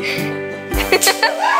Ha ha ha!